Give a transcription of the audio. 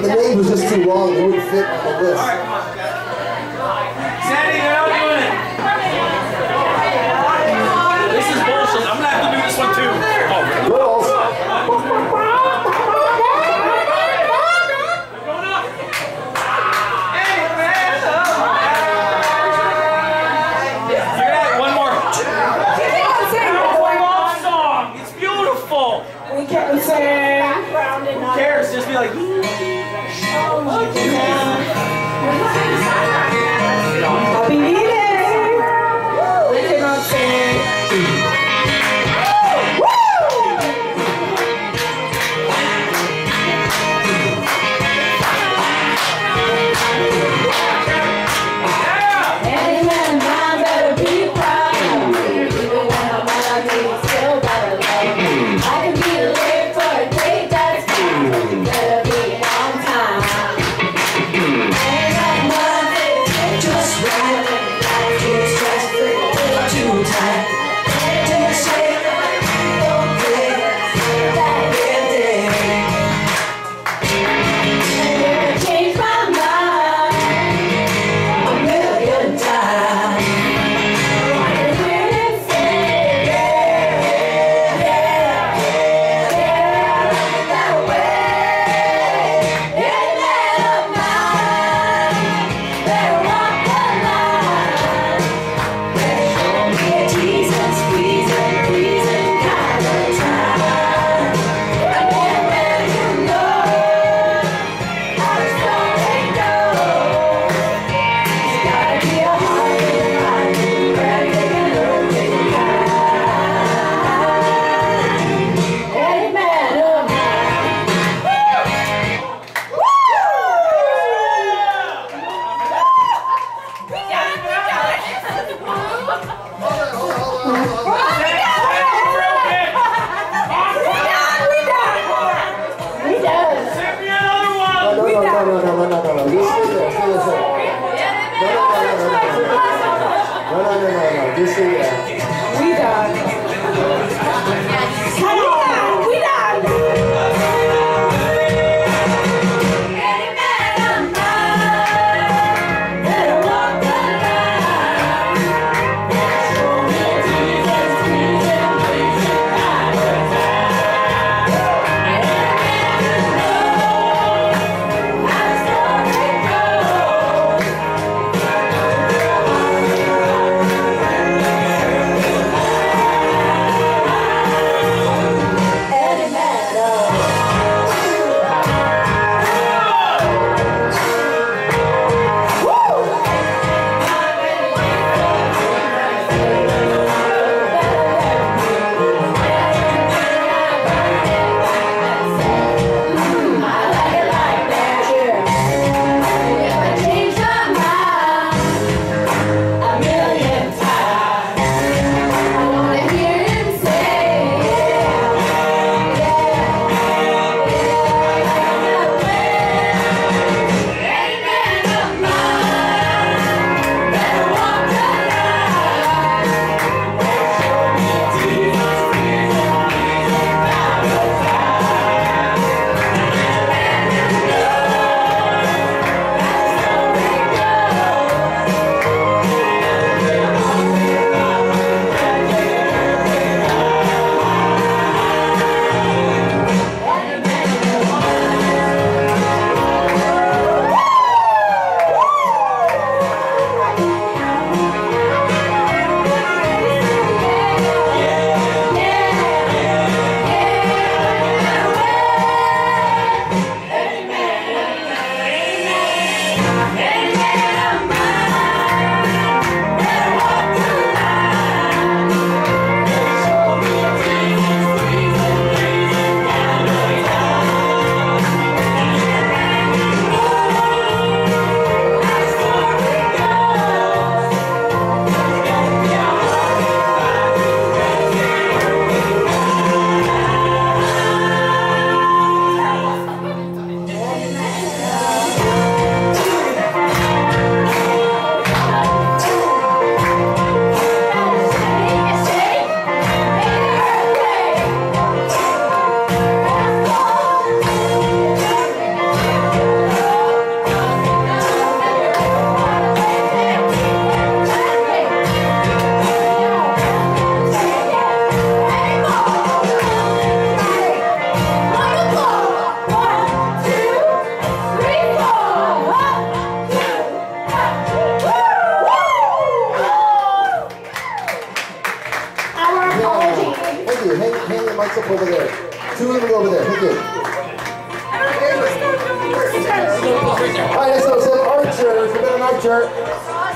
but the name was just too long. It wouldn't fit on the list. You're doing it. This is bullshit. I'm gonna have to do this one too. Oh, song. It's beautiful. We. Who cares? Just be like. Oh, look at This is Thank you. Hang, hang your mics up over there. Two of them over there. Thank you. All right, next up, Archer. It's a bit Forbidden Archer.